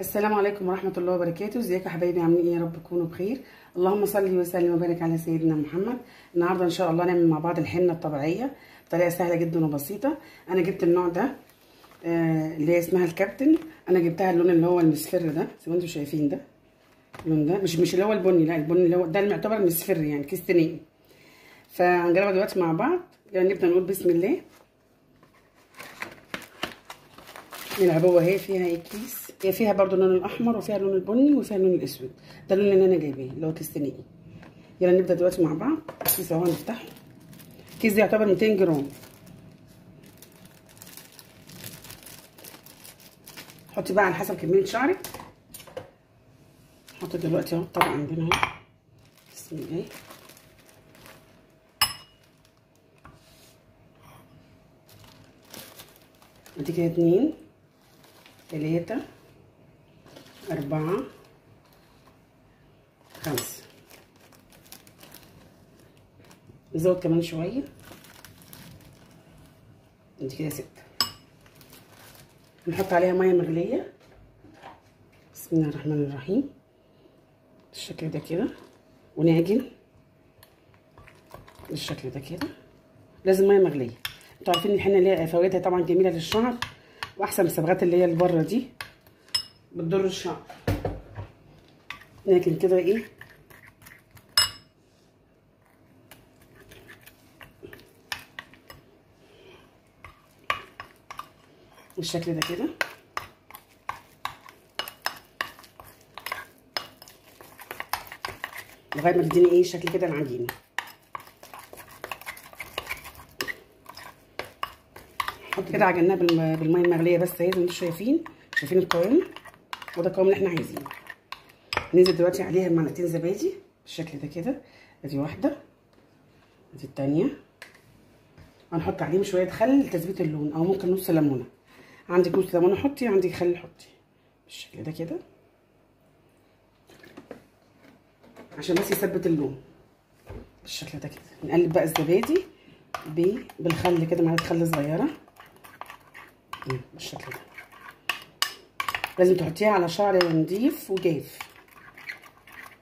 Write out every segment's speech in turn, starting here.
السلام عليكم ورحمة الله وبركاته. ازيكم يا حبايبي؟ عاملين إيه؟ يا رب تكونوا بخير. اللهم صل وسلم وبارك على سيدنا محمد. النهارده إن شاء الله نعمل مع بعض الحنة الطبيعية بطريقة سهلة جدا وبسيطة. أنا جبت النوع ده آه اللي هي اسمها الكابتن. أنا جبتها اللون اللي هو المصفر ده. زي ما أنتم شايفين ده. اللون ده. مش مش اللي هو البني لا البني اللي هو ده اللي يعتبر مصفر يعني كيس تنين فهنجربها دلوقتي مع بعض. يعني نبدأ نقول بسم الله. العبوه اهي فيها إيه؟ كيس. هي فيها برضو اللون الأحمر وفيها اللون البني وفيها اللون الأسود. ده اللون اللي أنا جايباه اللي هو كيس تنين يلا نبدأ دلوقتي مع بعض. الكيس أهو نفتحه الكيس ده يعتبر 200 جرام. حطي بقى على حسب كمية شعرك. حط دلوقتي أهو الطبق عندنا أهو. بسم الله. ادي كده اتنين تلاتة. أربعة خمسة نزود كمان شوية. ادي كده ستة نحط عليها مية مغلية. بسم الله الرحمن الرحيم. بالشكل ده كده. ونعجن. بالشكل ده كده. لازم مية مغلية. أنتوا عارفين الحنه ليها فوائدها طبعا جميلة للشعر. وأحسن من الصبغات اللي هي اللي بره دي. بتضر الشعر لكن كده إيه؟ بالشكل ده كده. لغاية ما تديني إيه شكل كده العجينه كده عجناه بالمية المغلية بس اهي زي ما أنتم شايفين؟ شايفين القوام؟ وده القوام اللي إحنا عايزينه. ننزل دلوقتي عليها معلقتين زبادي بالشكل ده كده. ادي واحدة ادي التانية. هنحط عليهم شوية خل لتثبيت اللون أو ممكن نص ليمونة. عندك نص ليمونة حطي عندك خل حطي بالشكل ده كده. عشان بس يثبت اللون بالشكل ده كده. نقلب بقى الزبادي بالخل كده معلقة خل صغيرة. بالشكل ده. لازم تحطيها على شعر نضيف وجاف.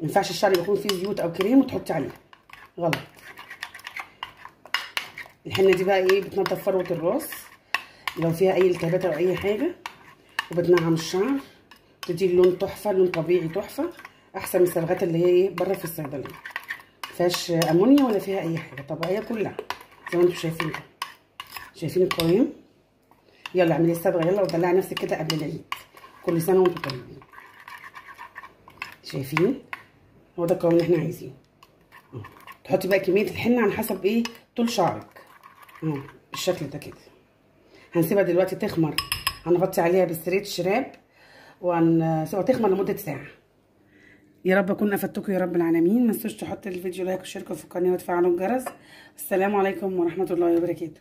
ما ينفعش الشعر يكون فيه زيوت أو كريم وتحطي عليه. غلط. الحنة دي بقى إيه؟ بتنضف فروة الراس. لو فيها أي التهابات أو أي حاجة وبتنعم الشعر. تدي لون تحفة لون طبيعي تحفة. أحسن من الصبغات اللي هي إيه؟ بره في الصيدلية. مفيهاش أمونيا ولا فيها أي حاجة. طبيعية كلها. زي ما أنتم شايفين كده. شايفين القوام؟ يلا اعملي الصبغة. يلا ودلعي نفسك كده قبل العيد. كل سنة وأنتم طيبين. شايفين؟ هو ده القوام اللي إحنا عايزينه. تحطي بقى كمية الحنة على حسب إيه؟ طول شعرك. اهو بالشكل ده كده. هنسيبها دلوقتي تخمر. هنغطي عليها بال stretch wrap وهنسيبها تخمر لمدة ساعة. يا رب أكون أفدتكم يا رب العالمين. ما تنسوش تحطوا الفيديو like وشاركوا في القناه وتفعلوا الجرس. السلام عليكم ورحمة الله وبركاته.